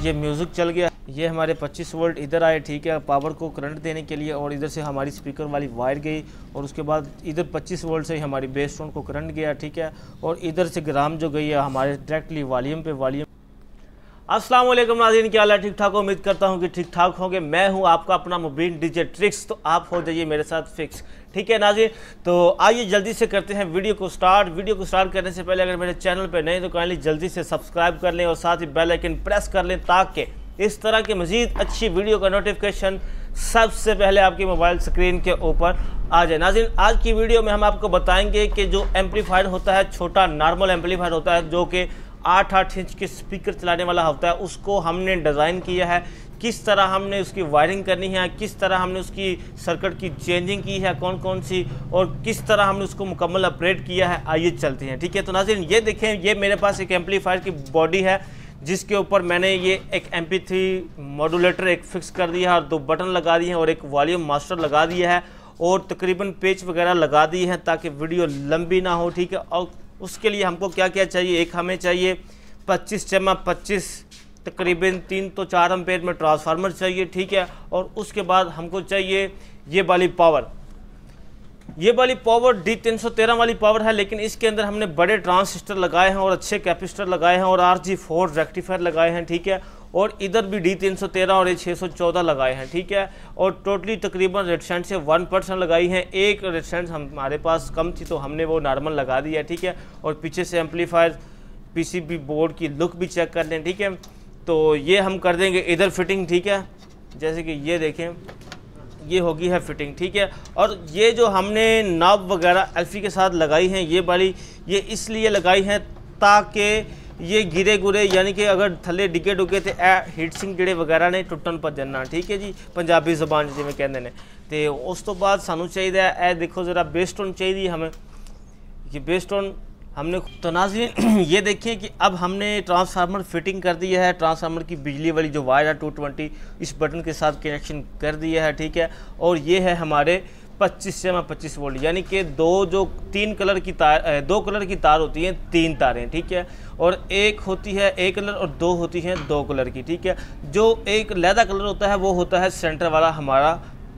ये म्यूज़िक चल गया। ये हमारे 25 वोल्ट इधर आए, ठीक है पावर को करंट देने के लिए और इधर से हमारी स्पीकर वाली वायर गई और उसके बाद इधर 25 वोल्ट से हमारी बेस टोन को करंट गया, ठीक है, और इधर से ग्राम जो गई है हमारे डायरेक्टली वॉल्यूम पे वॉल्यूम अस्सलाम वालेकुम नाज़रीन, क्या हाल है? ठीक ठाक उम्मीद करता हूँ कि ठीक ठाक होंगे। मैं हूँ आपका अपना मुबीन डीजे ट्रिक्स तो आप हो जाइए मेरे साथ फिक्स ठीक है नाज़रीन तो आइए जल्दी से करते हैं वीडियो को स्टार्ट। वीडियो को स्टार्ट करने से पहले अगर मेरे चैनल पर नए तो काइंडली जल्दी से सब्सक्राइब कर लें और साथ ही बेल आइकन प्रेस कर लें ताकि इस तरह की मज़ीद अच्छी वीडियो का नोटिफिकेशन सबसे पहले आपकी मोबाइल स्क्रीन के ऊपर आ जाए। नाजिन आज की वीडियो में हम आपको बताएँगे कि जो एम्पलीफायर होता है, छोटा नॉर्मल एम्पलीफायर होता है, जो कि आठ आठ इंच के स्पीकर चलाने वाला होता है, उसको हमने डिज़ाइन किया है। किस तरह हमने उसकी वायरिंग करनी है, किस तरह हमने उसकी सर्किट की चेंजिंग की है कौन कौन सी, और किस तरह हमने उसको मुकम्मल अपग्रेड किया है, आइए चलते हैं, ठीक है? तो नाजिन ये देखें, ये मेरे पास एक एम्पलीफायर की बॉडी है, जिसके ऊपर मैंने ये एक एम पी थ्री मॉडुलेटर एक फिक्स कर दिया है, और दो बटन लगा दिए हैं, और एक वॉल्यूम मास्टर लगा दिया है, और तकरीबन पेच वगैरह लगा दी है, ताकि वीडियो लंबी ना हो, ठीक है? और उसके लिए हमको क्या क्या चाहिए? एक हमें चाहिए 25 चमा 25 तकरीबन तीन तो चार अम्पेयर में ट्रांसफार्मर चाहिए, ठीक है, और उसके बाद हमको चाहिए ये वाली पावर। ये वाली पावर डी तीन सौ तेरह वाली पावर है, लेकिन इसके अंदर हमने बड़े ट्रांसिस्टर लगाए हैं और अच्छे कैपेसिटर लगाए हैं और आर जी फोर रेक्टिफायर लगाए हैं, ठीक है, और इधर भी डी तीन सौ तेरह और ये छः सौ चौदह लगाए हैं, ठीक है, और टोटली तकरीबन रेडसेंट से वन परसेंट लगाई हैं। एक रेडसेंट हमारे पास कम थी तो हमने वो नॉर्मल लगा दी है ठीक है, और पीछे से एम्पलीफायर, पीसीबी बोर्ड की लुक भी चेक कर लें, ठीक है। तो ये हम कर देंगे इधर फिटिंग ठीक है? जैसे कि ये देखें, ये होगी है फिटिंग ठीक है? और ये जो हमने नॉब वगैरह एल्फी के साथ लगाई हैं, ये वाली ये इसलिए लगाई हैं ताकि ये गिरे गुरे, यानी कि अगर थले डिगे डुगे तो हीट सिंह जड़े वगैरह ने टुटन भजन ठीक है जी? पंजाबी जबान जिमें कहते हैं तो उस तो बाद सानू चाहिए ए देखो ज़रा बेस्टोन चाहिए हमें। ये बेस्टोन हमने तो नाजरीन ये देखिए कि अब हमने ट्रांसफार्मर फिटिंग कर दिया है ट्रांसफार्मर की बिजली वाली जो वायर है टू ट्वेंटी इस बटन के साथ कनेक्शन कर दिया है, ठीक है? और ये है हमारे 25 से मैं 25 वोल्ट यानी कि दो जो तीन कलर की तार दो कलर की तार होती हैं, तीन तारें, ठीक है? और एक होती है एक कलर और दो होती हैं दो कलर की, ठीक है? जो एक लहदा कलर होता है, वो होता है सेंटर वाला हमारा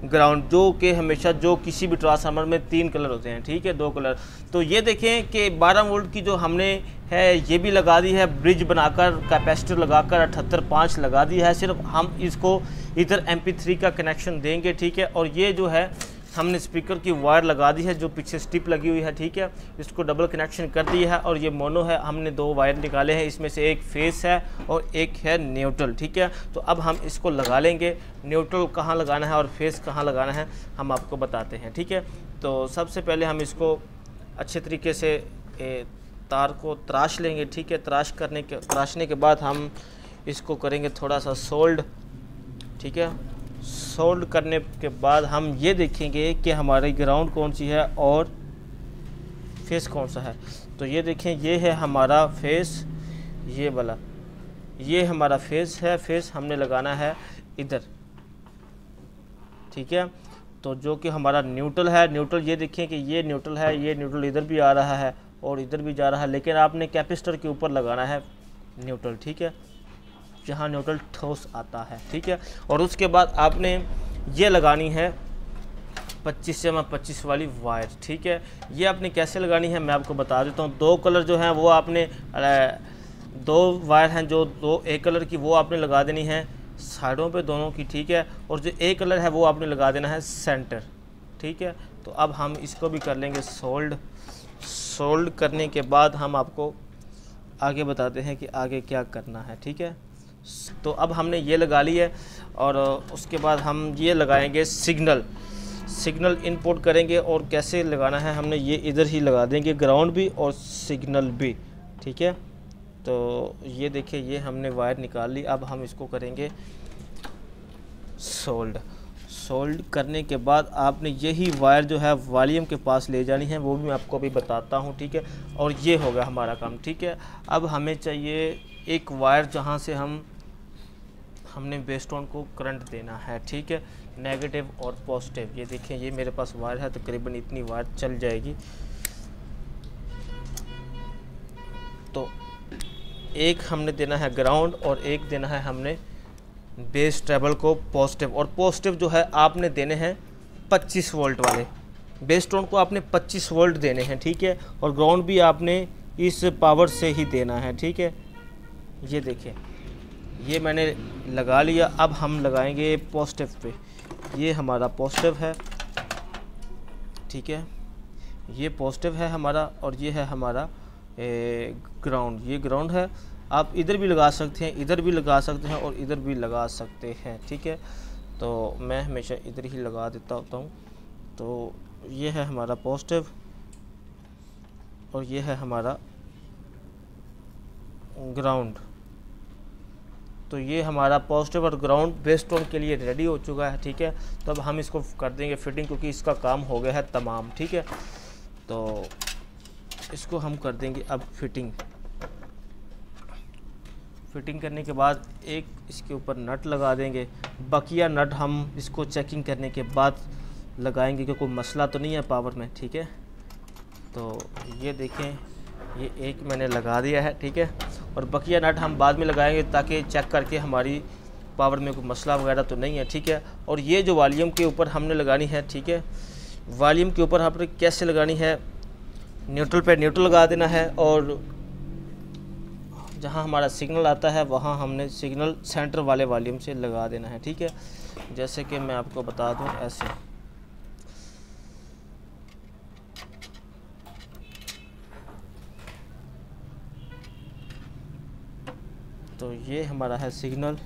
ग्राउंड जो कि हमेशा, जो किसी भी ट्रांसफार्मर में तीन कलर होते हैं, ठीक है, दो कलर तो ये देखें कि 12 वोल्ट की जो हमने है, ये भी लगा दी है ब्रिज बनाकर कैपेसिटर लगाकर, अठहत्तर पाँच लगा दी है, सिर्फ़ हम इसको इधर एम का कनेक्शन देंगे, ठीक है, और ये जो है हमने स्पीकर की वायर लगा दी है जो पीछे स्टिप लगी हुई है ठीक है? इसको डबल कनेक्शन कर दिया है और ये मोनो है। हमने दो वायर निकाले हैं इसमें से एक फेस है और एक है न्यूट्रल ठीक है? तो अब हम इसको लगा लेंगे। न्यूट्रल कहाँ लगाना है और फेस कहाँ लगाना है हम आपको बताते हैं ठीक है? तो सबसे पहले हम इसको अच्छे तरीके से ए, तार को तराश लेंगे ठीक है? तराश करने के तराशने के बाद हम इसको करेंगे थोड़ा सा सोल्ड ठीक है? सोल्ड करने के बाद हम ये देखेंगे कि हमारी ग्राउंड कौन सी है और फेस कौन सा है। तो ये देखें, ये है हमारा फेस ये वाला। ये हमारा फेस है फेस हमने लगाना है इधर। ठीक है? तो जो कि हमारा न्यूट्रल है न्यूट्रल ये देखें कि ये न्यूट्रल है, ये न्यूट्रल इधर भी आ रहा है और इधर भी जा रहा है, लेकिन आपने कैपेसिटर के ऊपर लगाना है न्यूट्रल ठीक है? जहाँ न्यूट्रल ठोस आता है, ठीक है? और उसके बाद आपने ये लगानी है 25 से मैं 25 वाली वायर, ठीक है? ये आपने कैसे लगानी है मैं आपको बता देता हूँ। दो कलर जो हैं वो आपने दो वायर हैं जो दो, एक कलर की वो आपने लगा देनी है साइडों पे दोनों की, ठीक है? और जो एक कलर है वो आपने लगा देना है सेंटर, ठीक है? तो अब हम इसको भी कर लेंगे सोल्ड। सोल्ड करने के बाद हम आपको आगे बताते हैं कि आगे क्या करना है, ठीक है? तो अब हमने ये लगा ली है और उसके बाद हम ये लगाएँगे सिग्नल। सिग्नल इनपुट करेंगे और कैसे लगाना है हमने ये इधर ही लगा देंगे ग्राउंड भी और सिग्नल भी, ठीक है? तो ये देखिए, ये हमने वायर निकाल ली। अब हम इसको करेंगे सोल्ड। सोल्ड करने के बाद आपने यही वायर जो है वॉल्यूम के पास ले जानी है, वो भी मैं आपको अभी बताता हूँ, ठीक है? और ये होगा हमारा काम, ठीक है? अब हमें चाहिए एक वायर जहाँ से हम हमने बेस्टोन को करंट देना है, ठीक है? नेगेटिव और पॉजिटिव ये देखें, ये मेरे पास वायर है तकरीबन तो इतनी वायर चल जाएगी। तो एक हमने देना है ग्राउंड और एक देना है हमने बेस ट्रेबल को पॉजिटिव और पॉजिटिव जो है, आपने देने हैं 25 वोल्ट वाले। बेस टोन को आपने 25 वोल्ट देने हैं, ठीक है? और ग्राउंड भी आपने इस पावर से ही देना है, ठीक है? ये देखिए ये मैंने लगा लिया। अब हम लगाएँगे पॉजिटिव पे। ये हमारा पॉजिटिव है। ठीक है? ये पॉजिटिव है हमारा और ये है हमारा ग्राउंड ये ग्राउंड है। आप इधर भी लगा सकते हैं, इधर भी लगा सकते हैं और इधर भी लगा सकते हैं। ठीक है? तो मैं हमेशा इधर ही लगा देता होता हूँ। तो ये है हमारा पॉजिटिव और ये है हमारा ग्राउंड तो ये हमारा पॉजिटिव और ग्राउंड बेस टोन के लिए रेडी हो चुका है, ठीक है? तो अब हम इसको कर देंगे फिटिंग क्योंकि इसका काम हो गया है तमाम, ठीक है? तो इसको हम कर देंगे अब फिटिंग फिटिंग करने के बाद एक इसके ऊपर नट लगा देंगे। बकिया नट हम इसको चेकिंग करने के बाद लगाएँगे कि कोई मसला तो नहीं है पावर में, ठीक है? तो ये देखें, ये एक मैंने लगा दिया है, ठीक है? और बकिया नट हम बाद में लगाएँगे ताकि चेक करके हमारी पावर में कोई मसला वगैरह तो नहीं है, ठीक है? और ये जो वॉल्यूम के ऊपर हमने लगानी है, ठीक है? वॉल्यूम के ऊपर हमने कैसे लगानी है? न्यूट्रल पे न्यूट्रल लगा देना है और जहाँ हमारा सिग्नल आता है, वहाँ हमने सिग्नल सेंटर वाले वॉल्यूम से लगा देना है, ठीक है? जैसे कि मैं आपको बता दूँ, ऐसे। तो ये हमारा है सिग्नल।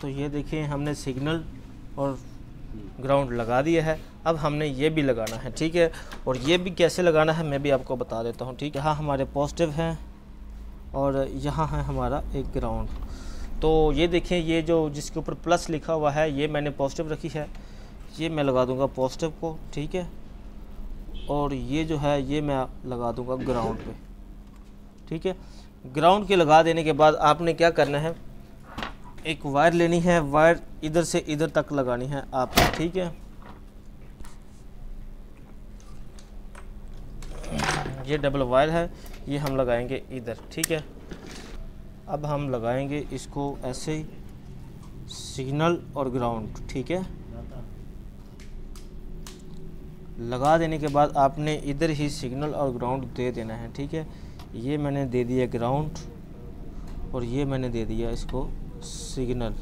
तो ये देखिए, हमने सिग्नल और ग्राउंड लगा दिया है। अब हमने ये भी लगाना है, ठीक है? और ये भी कैसे लगाना है, मैं भी आपको बता देता हूँ, ठीक है? हाँ हमारे पॉजिटिव हैं और यहाँ है हमारा एक ग्राउंड तो ये देखें ये जो जिसके ऊपर प्लस लिखा हुआ है, ये मैंने पॉजिटिव रखी है। ये मैं लगा दूँगा पॉजिटिव को, ठीक है? और ये जो है, ये मैं लगा दूँगा ग्राउंड पे। ठीक है? ग्राउंड के लगा देने के बाद आपने क्या करना है? एक वायर लेनी है। वायर इधर से इधर तक लगानी है आपने, ठीक है? ये डबल वायर है। ये हम लगाएँगे इधर, ठीक है? अब हम लगाएँगे इसको ऐसे ही सिग्नल और ग्राउंड ठीक है? लगा देने के बाद आपने इधर ही सिग्नल और ग्राउंड दे देना है, ठीक है? ये मैंने दे दिया ग्राउंड और ये मैंने दे दिया इसको सिग्नल,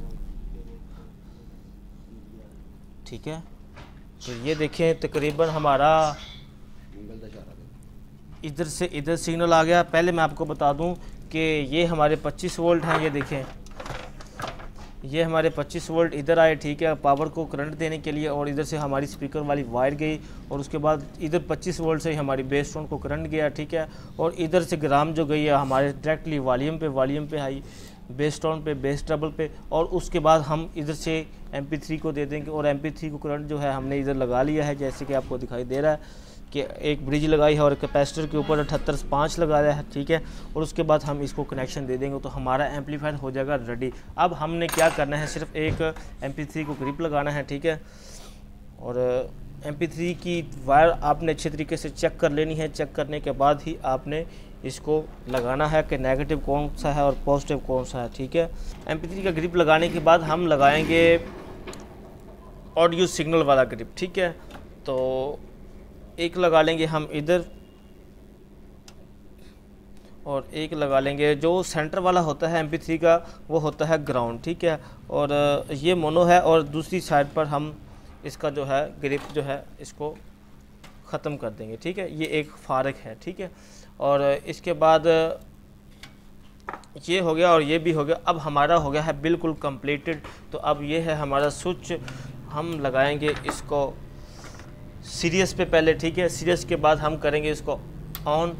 ठीक है? तो ये देखें, तकरीबन हमारा इधर से इधर सिग्नल आ गया। पहले मैं आपको बता दूँ कि ये हमारे 25 वोल्ट हैं, ये देखें। ये हमारे 25 वोल्ट इधर आए, ठीक है, पावर को करंट देने के लिए और इधर से हमारी स्पीकर वाली वायर गई और उसके बाद इधर 25 वोल्ट से ही हमारी बेस टोन को करंट गया, ठीक है, और इधर से ग्राम जो गई है हमारे डायरेक्टली वॉल्यूम पे वॉल्यूम पे आई बेस टोन पे, बेस ट्रबल पे, और उसके बाद हम इधर से एम को दे देंगे और एम को करंट जो है हमने इधर लगा लिया है, जैसे कि आपको दिखाई दे रहा है। कि एक ब्रिज लगाई है और कैपेसिटर के ऊपर अठहत्तर पाँच लगाया है, ठीक है? और उसके बाद हम इसको कनेक्शन दे देंगे तो हमारा एम्पलीफायर हो जाएगा रेडी अब हमने क्या करना है, सिर्फ़ एक एम को ग्रिप लगाना है, ठीक है? और एम की वायर आपने अच्छे तरीके से चेक कर लेनी है। चेक करने के बाद ही आपने इसको लगाना है कि नेगेटिव कौन सा है और पॉजिटिव कौन सा है, ठीक है? एम का ग्रिप लगाने के बाद हम लगाएँगे ऑडियो सिग्नल वाला ग्रिप ठीक है? तो एक लगा लेंगे हम इधर और एक लगा लेंगे। जो सेंटर वाला होता है एमपीसी का, वो होता है ग्राउंड ठीक है? और ये मोनो है और दूसरी साइड पर हम इसका जो है ग्रिप जो है, इसको ख़त्म कर देंगे, ठीक है? ये एक फारक है, ठीक है? और इसके बाद ये हो गया और ये भी हो गया। अब हमारा हो गया है बिल्कुल कंप्लीटेड तो अब ये है हमारा स्विच हम लगाएँगे इसको सीरियस पे पहले, ठीक है? सीरियस के बाद हम करेंगे इसको ऑन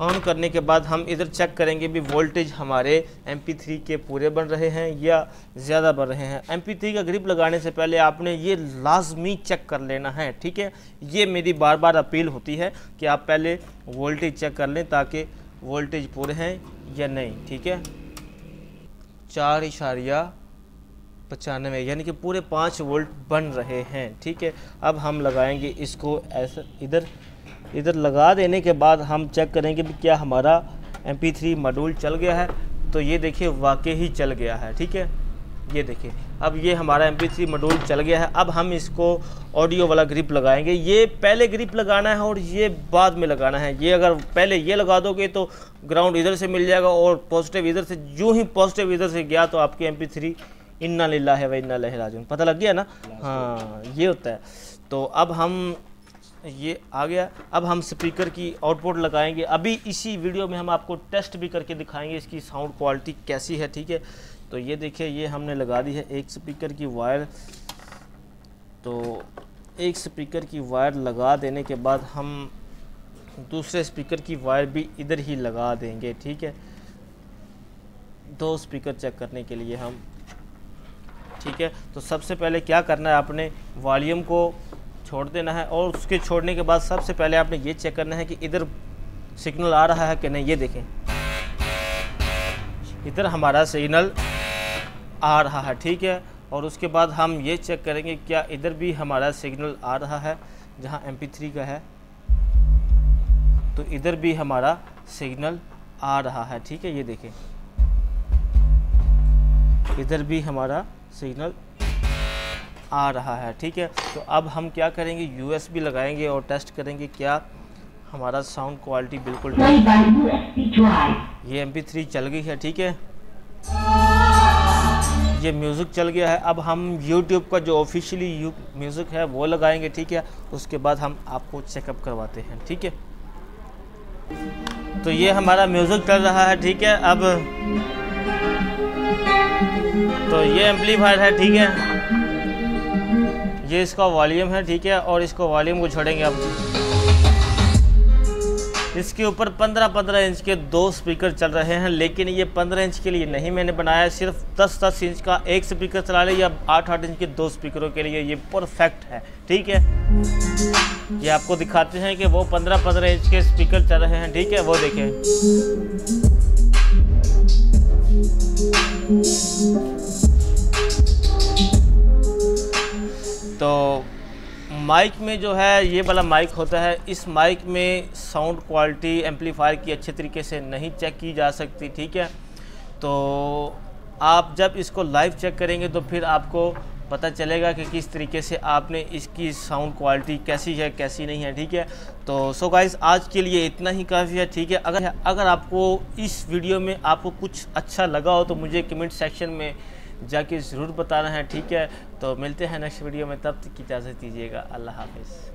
ऑन करने के बाद हम इधर चेक करेंगे भी वोल्टेज हमारे एम के पूरे बन रहे हैं या ज़्यादा बन रहे हैं। एम का ग्रिप लगाने से पहले आपने ये लाजमी चेक कर लेना है, ठीक है? ये मेरी बार बार अपील होती है कि आप पहले वोल्टेज चेक कर लें ताकि वोल्टेज पूरे हैं या नहीं, ठीक है? चार इशारिया पचानवे, यानी कि पूरे पाँच वोल्ट बन रहे हैं, ठीक है? अब हम लगाएँगे इसको ऐसा, इधर इधर लगा देने के बाद हम चेक करेंगे कि क्या हमारा एम पी मॉड्यूल चल गया है। तो ये देखिए, वाकई ही चल गया है, ठीक है? ये देखिए, अब ये हमारा एम पी मॉड्यूल चल गया है। अब हम इसको ऑडियो वाला ग्रिप लगाएँगे। ये पहले ग्रिप लगाना है और ये बाद में लगाना है। ये अगर पहले ये लगा दोगे तो ग्राउंड इधर से मिल जाएगा और पॉजिटिव इधर से जो ही पॉजिटिव इधर से गया तो आपकी एम पी इन्ना लीला है वही इन्ना लहराजून पता लग गया ना? हाँ ये होता है। तो अब हम ये आ गया। अब हम स्पीकर की आउटपुट लगाएँगे। अभी इसी वीडियो में हम आपको टेस्ट भी करके दिखाएँगे इसकी साउंड क्वालिटी कैसी है ठीक है? तो ये देखिए ये हमने लगा दी है एक स्पीकर की वायर तो एक स्पीकर की वायर लगा देने के बाद हम दूसरे स्पीकर की वायर भी इधर ही लगा देंगे ठीक है? दो स्पीकर चेक करने के लिए हम ठीक है? तो सबसे पहले क्या करना है आपने वॉल्यूम को छोड़ देना है और उसके छोड़ने के बाद सबसे पहले आपने ये चेक करना है कि इधर सिग्नल आ रहा है कि नहीं। ये देखें। इधर हमारा सिग्नल आ रहा है, ठीक है? और उसके बाद हम ये चेक करेंगे, क्या इधर भी हमारा सिग्नल आ रहा है, जहाँ एम का है? तो इधर भी हमारा सिग्नल आ रहा है, ठीक है? ये देखें। इधर भी हमारा सिग्नल आ रहा है ठीक है? तो अब हम क्या करेंगे? यूएसबी लगाएँगे और टेस्ट करेंगे क्या हमारा साउंड क्वालिटी बिल्कुल ये एम थ्री चल गई है ठीक है? ये म्यूज़िक चल गया है। अब हम YouTube का जो ऑफिशियली म्यूज़िक है वो लगाएँगे ठीक है? उसके बाद हम आपको चेकअप करवाते हैं ठीक है? तो ये हमारा म्यूज़िक चल रहा है ठीक है? अब तो ये एम्पलीफायर है, ठीक है? ये इसका वॉल्यूम है, ठीक है, और इसको वॉल्यूम को छोड़ेंगे अब। इसके ऊपर 15-15 इंच के दो स्पीकर चल रहे हैं, लेकिन ये 15 इंच के लिए नहीं मैंने बनाया, सिर्फ़ 10-10 इंच का एक स्पीकर चला ले या 8-8 इंच के दो स्पीकरों के लिए ये परफेक्ट है, ठीक है? ये आपको दिखाते हैं कि वो 15-15 इंच के स्पीकर चल रहे हैं, ठीक है? वो देखें। तो माइक में जो है, ये वाला माइक होता है, इस माइक में साउंड क्वालिटी एम्पलीफायर की अच्छे तरीके से नहीं चेक की जा सकती, ठीक है? तो आप जब इसको लाइव चेक करेंगे तो फिर आपको पता चलेगा कि किस तरीके से आपने इसकी साउंड क्वालिटी कैसी है, कैसी नहीं है, ठीक है? तो सो गाइस आज के लिए इतना ही काफ़ी है, ठीक है? अगर अगर आपको इस वीडियो में आपको कुछ अच्छा लगा हो तो मुझे कमेंट सेक्शन में जाके ज़रूर बताना है, ठीक है? तो मिलते हैं नेक्स्ट वीडियो में, तब तक की इजाज़त दीजिएगा। अल्लाह हाफिज़।